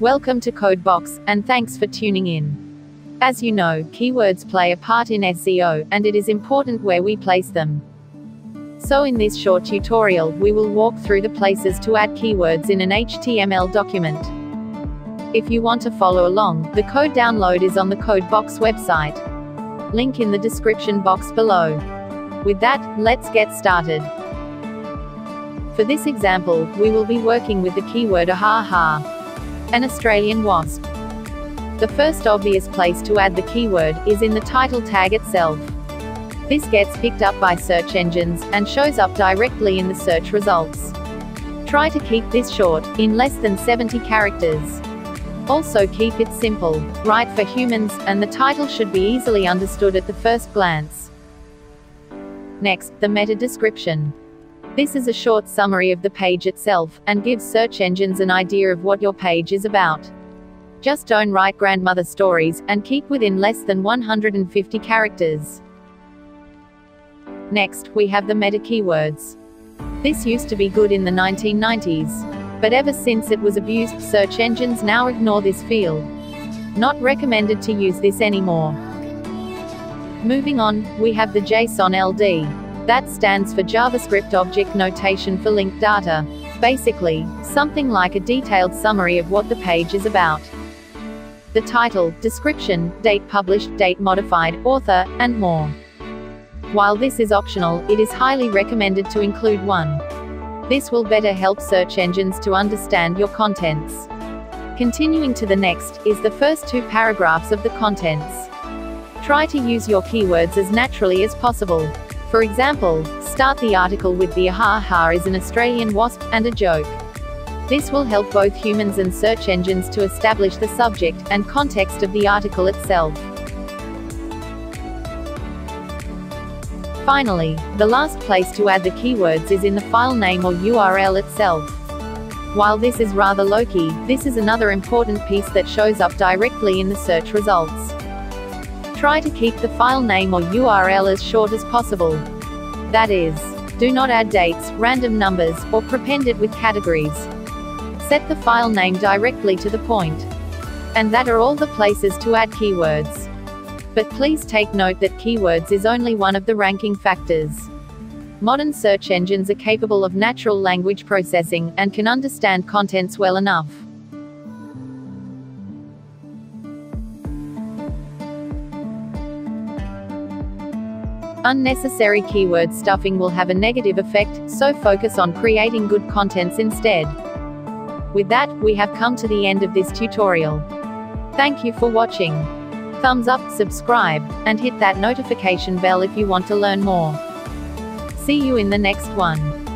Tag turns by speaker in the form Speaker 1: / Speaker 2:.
Speaker 1: Welcome to Code Boxx, and thanks for tuning in. As you know, keywords play a part in SEO, and it is important where we place them. So in this short tutorial, we will walk through the places to add keywords in an HTML document. If you want to follow along, the code download is on the Code Boxx website. Link in the description box below. With that, let's get started. For this example, we will be working with the keyword Aha ha an Australian wasp. The first obvious place to add the keyword is in the title tag itself. This gets picked up by search engines and shows up directly in the search results. Try to keep this short, in less than 70 characters. Also keep it simple, write for humans, and the title should be easily understood at the first glance. Next, the meta description. This is a short summary of the page itself, and gives search engines an idea of what your page is about. Just don't write grandmother stories, and keep within less than 150 characters. Next, we have the meta keywords. This used to be good in the 1990s. But ever since it was abused, search engines now ignore this field. Not recommended to use this anymore. Moving on, we have the JSON LD. That stands for JavaScript Object Notation for Linked Data. Basically, something like a detailed summary of what the page is about. The title, description, date published, date modified, author, and more. While this is optional, it is highly recommended to include one. This will better help search engines to understand your contents. Continuing to the next, is the first two paragraphs of the contents. Try to use your keywords as naturally as possible. For example, start the article with the Aha ha is an Australian wasp, and a joke. This will help both humans and search engines to establish the subject and context of the article itself. Finally, the last place to add the keywords is in the file name or URL itself. While this is rather low-key, this is another important piece that shows up directly in the search results. Try to keep the file name or URL as short as possible. That is, do not add dates, random numbers, or prepend it with categories. Set the file name directly to the point. And that are all the places to add keywords. But please take note that keywords is only one of the ranking factors. Modern search engines are capable of natural language processing, and can understand contents well enough. Unnecessary keyword stuffing will have a negative effect, so focus on creating good contents instead. With that, we have come to the end of this tutorial. Thank you for watching. Thumbs up, subscribe, and hit that notification bell if you want to learn more. See you in the next one.